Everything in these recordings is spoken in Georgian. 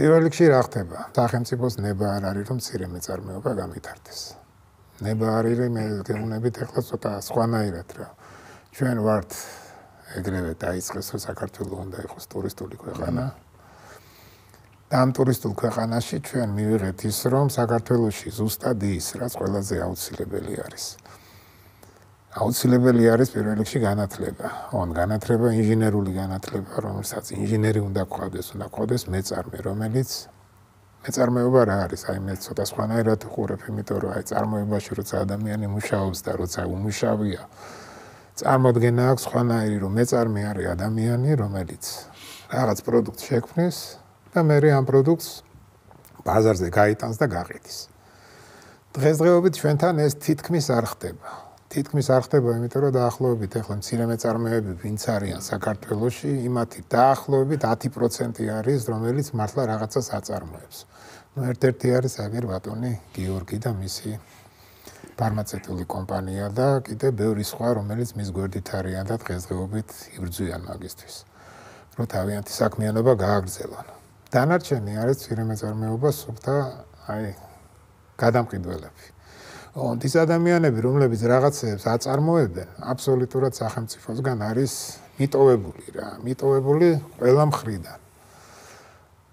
პირველ რიგში რა ხდება? სახელმწიფოს ნება არ არის რომ ცირე მეწარმეობა გამითარდეს. ნება არის მე გეუბნებით ახლა ცოტა სხვანაირად რა. ჩვენ ვართ ეგრევე დაიწყეს რომ საქართველოს უნდა იყოს ტურისტული ქვეყანა. და ამ ტურისტულ ქვეყანაში ჩვენ მივიღეთ ის რომ საქართველოსში ზუსტად ის რაც ყველაზე აუცილებელი არის. აუცილებელი არის პირველ რიგში განათლება. ოღონ განათლება ინჟინერული განათლება, რომელსაც ინჟინერი უნდა ყავდეს, უნდა ყავდეს მეწარმე, რომელიც მეწარმეობა რა არის? აი მე ცოტა სხვანაირად ვყურებ, იმიტომ რომ აი წარმოებაში როცა ადამიანი მუშაობს და როცა უმუშავია, წარმოქმნა აქვს სხვანაირი, რომ მეწარმე არის ადამიანი, რომელიც რაღაც პროდუქტს შექმნის და მე ამ პროდუქტს ბაზარზე გაიტანს და გაყიდის. დღესდღეობით ჩვენთან ეს თითქმის არ ხდება. თითქმის არ ხდება, იმიტომ რომ დაახლოებით ახლა მცირე მეწარმეები ვინც არიან საქართველოში, იმათი დაახლოებით 10% არის, რომელიც მართლა რაღაცას აწარმოებს. ну ერთ-ერთი არის აგერ ბატონი გიორგი და მისი ფარმაცევტული კომპანია და კიდე ბევრი სხვა, რომელიც მის გვერდით არიან და დღესდღეობით იბრძვიან მაგისთვის. რომ თავიანთი საქმიანობა გააგრძელონ. დანარჩენი არის მცირე მეწარმეობა, სულთა აი გადამყიდველები. ოღონდ ის ადამიანები, რომლებიც რაღაცებს აწარმოებენ, აბსოლუტურად სახელმწიფოსგან არის მიტოვებული რა, მიტოვებული ყველა მხრიდან.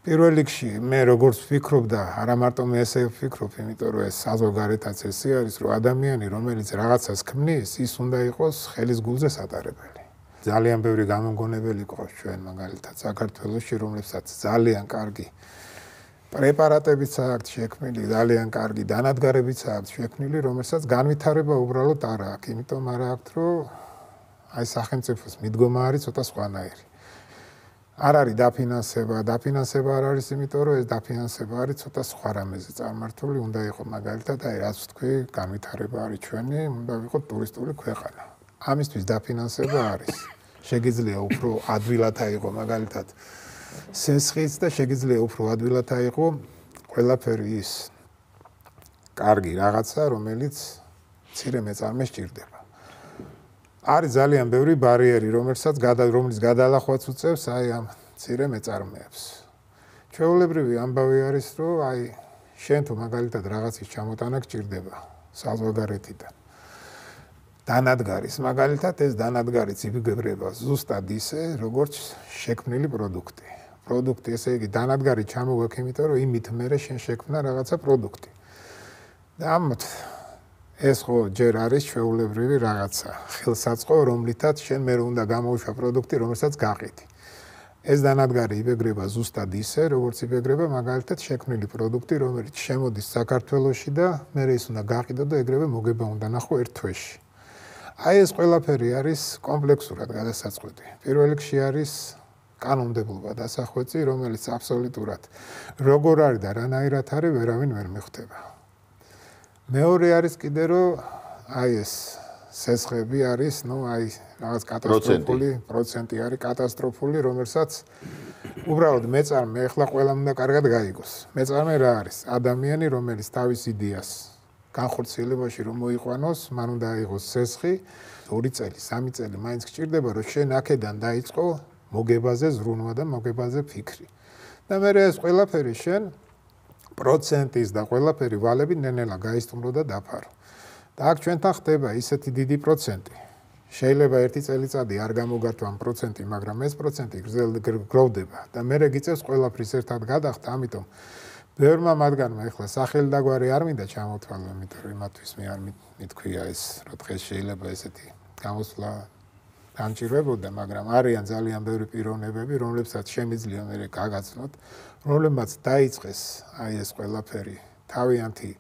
პირველ რიგში მე როგორც ვფიქრობ და არა მარტო მე ესე ვფიქრობ, იმიტომ რომ ეს საზოგადოებაც ესე არის, რომ ადამიანი, რომელიც რაღაცას ქმნის, ის უნდა იყოს ხელის გულზე სატარებელი. ძალიან ბევრი გამომგონებელი ყავს ჩვენ მაგალითად საქართველოსში, რომლებსაც ძალიან კარგი პრეპარატებიც აქვს შექმნილი, ძალიან კარგი დანადგარებიც აქვს შექმნილი, რომელსაც განვითარება უბრალოდ არ აქვს, იმიტომ არ აქვს, რომ აი სახელმწიფოს მიდგომა არის ცოტა სხვანაირი. არ არის დაფინანსება, დაფინანსება არ არის, იმიტომ რომ ეს დაფინანსება არის ცოტა სხვა რამეზე წარმართული, უნდა იყოს მაგალითად აი რაც თქვი, განვითარება არის ჩვენი, უნდა იყოს ტურისტული ქვეყანა. ამისთვის დაფინანსება არის. შეგიძლია უფრო ადვილად აიღო მაგალითად სესხიც და შეგიძლია უფრო ადვილად აიღო ყველაფერი ის კარგი რაღაცა, რომელიც ცირე მეწარმეს ჭირდება. არის ძალიან ბევრი ბარიერი, რომელსაც რომელიც გადალახვაც უწევს აი ამ ცირე მეწარმეებს. ჩვეულებრივი ამბავი არის, რომ აი შენ თუ მაგალითად რაღაცის ჩამოტანა გჭირდება საზოგადოებიდან. დანადგარის მაგალითად ეს დანადგარიც იფიქრება ზუსტად ისე, როგორც შექმნილი პროდუქტი. პროდუქტი, ესე იგი დანადგარი ჩამოვაქ, იმიტომ რომ იმით მე შენ შექმნა რაღაცა პროდუქტი. და ამათ ეს ხო ჯერ არის ჩვეულებრივი რაღაცა, ხელსაწყო, რომლითაც შენ მე უნდა გამოუშვა პროდუქტი, რომელსაც გაყიდი. ეს დანადგარი იბეგრება ზუსტად ისე, როგორც იბეგრება მაგალითად შექმნილი პროდუქტი, რომელიც შემოდის საქართველოსში და მე ის უნდა გაყიდო და ეგრევე მოგება უნდა ნახო ერთ თვეში. აი ეს ყველაფერი არის კომპლექსურად გადასაწყვეტი. პირველ რიგში არის კანონმდებლობა დასახვეწი, რომელიც აბსოლუტურად როგორ არის და რანაირად არის, ვერავინ ვერ მიხვდება. მეორე არის კიდე რომ აი ეს სესხები არის, ну, აი რაღაც კატასტროფული პროცენტი არის კატასტროფული, რომელსაც უბრალოდ მეწარმე ახლა ყველამ უნდა კარგად გაიგოს. მეწარმე რა არის? ადამიანი, რომელიც თავის იდეას განხორციელებაში რომ მოიყვანოს, მან უნდა აიღოს სესხი 2 წელი, 3 წელი, მაინც გჭირდება რომ შენ აქედან დაიწყო მოგებაზე ზრუნვა და მოგებაზე ფიქრი. და მე ეს ყველაფერი შენ პროცენტის და ყველაფერი ვალები ნენელა გაისტუმრო და დაფარო. და აქ ჩვენთან ხდება ისეთი დიდი პროცენტი. შეიძლება ერთი წელიწადი არ გამოგართვა ამ პროცენტი, მაგრამ ეს პროცენტი გროვდება და მე რეგიწევს ყველაფრის ერთად გადახდა, ამიტომ ბევრმა მათგანმა ეხლა სახელი და გვარი არ მინდა ჩამოთვალო, იმიტომ რომ იმათვის მე არ მithქვია ეს, რომ დღეს შეიძლება ესეთი გამოსვლა დამჭირებოდა, მაგრამ არიან ძალიან ბევრი პიროვნებები, რომლებსაც შემიძლია მე გაგაცნოთ, რომლებმაც დაიწყეს აი ეს ყველაფერი თავიანთი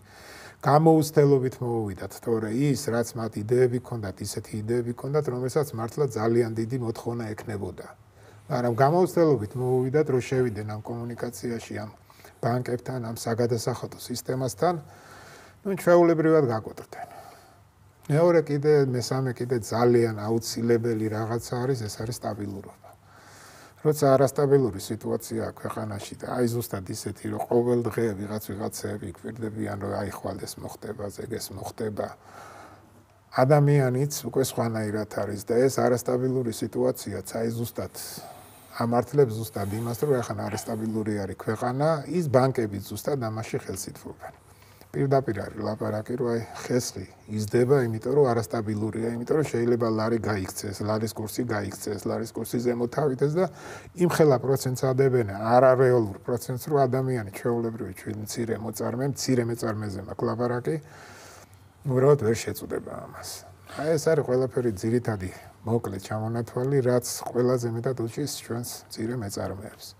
გამოუცდელობით მოუვიდათ, თორე ის, რაც მათ იდეები ჰქონდათ, ისეთი იდეები ჰქონდათ, რომელსაც მართლა ძალიან დიდი მოთხოვნა ექნებოდა. მაგრამ გამოუცდელობით მოუვიდათ, რომ შევიდნენ ამ კომუნიკაციაში, ამ ბანკებთან, ამ საგადასახადო სისტემასთან, ну, ჩვეულებრივად გაკოტრდნენ. მეორე კიდე მესამე კიდე ძალიან აუცილებელი რაღაცა არის ეს არის სტაბილურობა. როცა არასტაბილური სიტუაცია ქვეყანაში და აი ზუსტად ისეთი რომ ყოველ დღე ვიღაც ვიღაცები გვერდებიან რომ აი ხვალ ეს მოხდება, ზეგეს მოხდება. ადამიანიც უკვე სხვანაირად არის და ეს არასტაბილური სიტუაციაც აი ზუსტად ამართლებს ზუსტად იმას, რომ ახლა არის სტაბილური არის ქვეყანა, ის ბანკები ზუსტად ამაში ხელს ითხოვენ. პირდაპირ არის ლაპარაკი, რომ აი ხესხი იზრდება, იმიტომ რომ არასტაბილურია, იმიტომ რომ შეიძლება ლარი გაიქცეს, ლარის კურსი გაიქცეს, ლარის კურსი ზემოთ ავიდეს და იმ ხელა პროცენტს ადებენ არარეალურ პროცენტს, რომ ადამიანი ჩვეულებრივი ჩვენ მცირე მოწარმე, მცირე მეწარმეზე მაქვს ლაპარაკი. უბრალოდ ვერ შეწუდება ამას. აი ეს არის ყველაფერი ძირითადი მოკლე ჩამონათვალი, რაც ყველაზე მეტად უჩის ჩვენს მცირე მეწარმეებს.